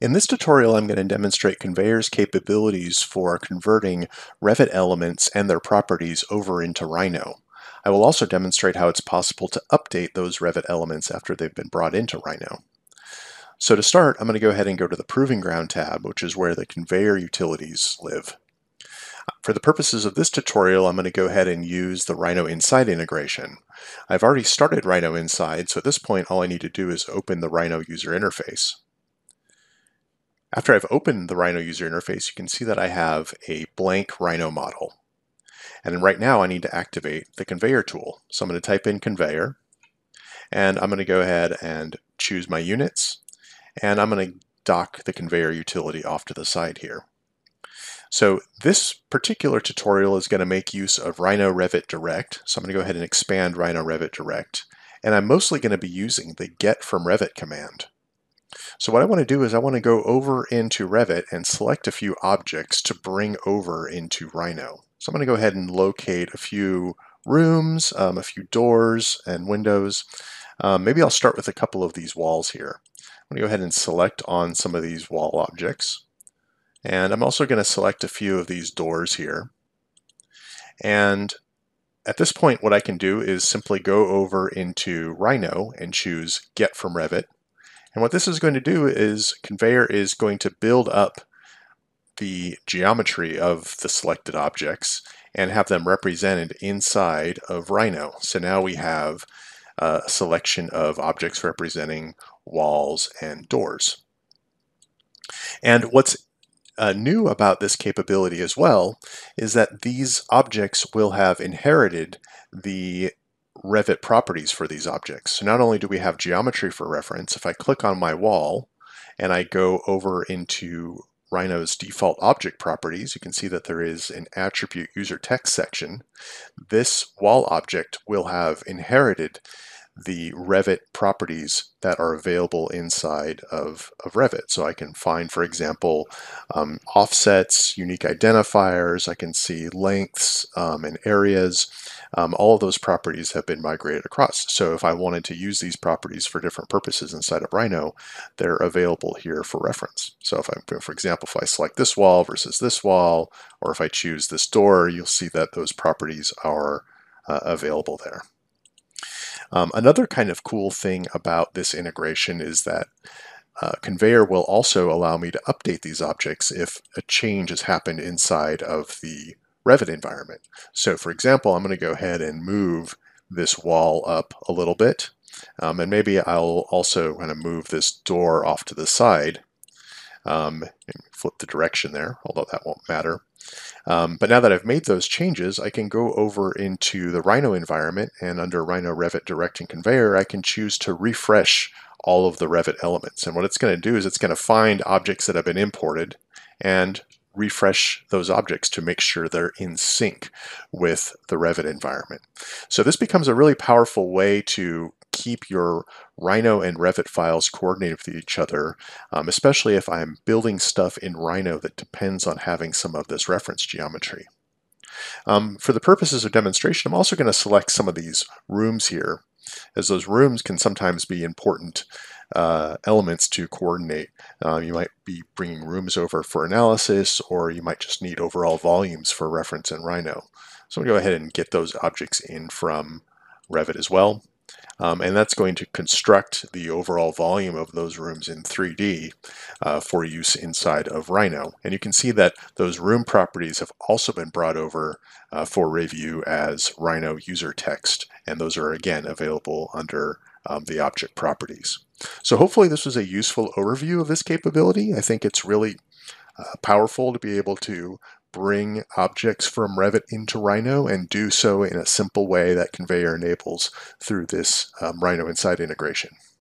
In this tutorial, I'm going to demonstrate Conveyor's capabilities for converting Revit elements and their properties over into Rhino. I will also demonstrate how it's possible to update those Revit elements after they've been brought into Rhino. So to start, I'm going to go ahead and go to the Proving Ground tab, which is where the Conveyor utilities live. For the purposes of this tutorial, I'm going to go ahead and use the Rhino Inside integration. I've already started Rhino Inside, so at this point all I need to do is open the Rhino user interface. After I've opened the Rhino user interface, you can see that I have a blank Rhino model. And right now I need to activate the conveyor tool. So I'm going to type in conveyor, and I'm going to go ahead and choose my units, and I'm going to dock the conveyor utility off to the side here. So this particular tutorial is going to make use of Rhino Revit Direct. So I'm going to go ahead and expand Rhino Revit Direct. And I'm mostly going to be using the get from Revit command. So what I want to do is I want to go over into Revit and select a few objects to bring over into Rhino. So I'm going to go ahead and locate a few rooms, um, a few doors and windows. Um, maybe I'll start with a couple of these walls here. I'm going to go ahead and select on some of these wall objects. And I'm also going to select a few of these doors here. And at this point, what I can do is simply go over into Rhino and choose Get from Revit. And what this is going to do is Conveyor is going to build up the geometry of the selected objects and have them represented inside of Rhino. So now we have a selection of objects representing walls and doors. And what's uh, new about this capability as well is that these objects will have inherited the Revit properties for these objects. So not only do we have geometry for reference, if I click on my wall and I go over into Rhino's default object properties, you can see that there is an attribute user text section. This wall object will have inherited the Revit properties that are available inside of, of Revit. So I can find, for example, um, offsets, unique identifiers, I can see lengths um, and areas. Um, all of those properties have been migrated across. So if I wanted to use these properties for different purposes inside of Rhino, they're available here for reference. So if I, for example, if I select this wall versus this wall, or if I choose this door, you'll see that those properties are uh, available there. Um, another kind of cool thing about this integration is that uh, Conveyor will also allow me to update these objects if a change has happened inside of the Revit environment. So for example, I'm going to go ahead and move this wall up a little bit. Um, and maybe I'll also kind of move this door off to the side. Um, flip the direction there, although that won't matter. Um, but now that I've made those changes, I can go over into the Rhino environment and under Rhino Revit Direct and Conveyor, I can choose to refresh all of the Revit elements. And what it's going to do is it's going to find objects that have been imported and refresh those objects to make sure they're in sync with the Revit environment. So this becomes a really powerful way to keep your Rhino and Revit files coordinated with each other, um, especially if I'm building stuff in Rhino that depends on having some of this reference geometry. Um, for the purposes of demonstration, I'm also going to select some of these rooms here, as those rooms can sometimes be important uh, elements to coordinate. Uh, you might be bringing rooms over for analysis, or you might just need overall volumes for reference in Rhino. So I'm going to go ahead and get those objects in from Revit as well. Um, and that's going to construct the overall volume of those rooms in 3D uh, for use inside of Rhino. And you can see that those room properties have also been brought over uh, for review as Rhino user text, and those are again available under um, the object properties. So hopefully this was a useful overview of this capability. I think it's really uh, powerful to be able to bring objects from Revit into Rhino and do so in a simple way that Conveyor enables through this um, Rhino Inside integration.